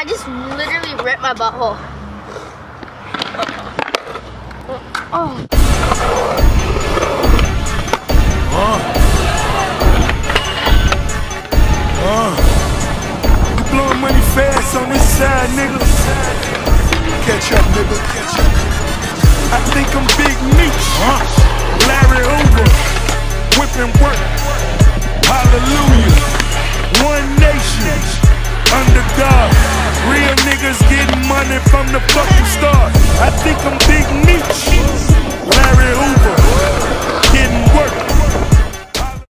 I just literally ripped my butthole. Oh. You blowing money fast on this side, nigga. Catch up, nigga. Catch up. I think I'm Big. From the fucking start. I think I'm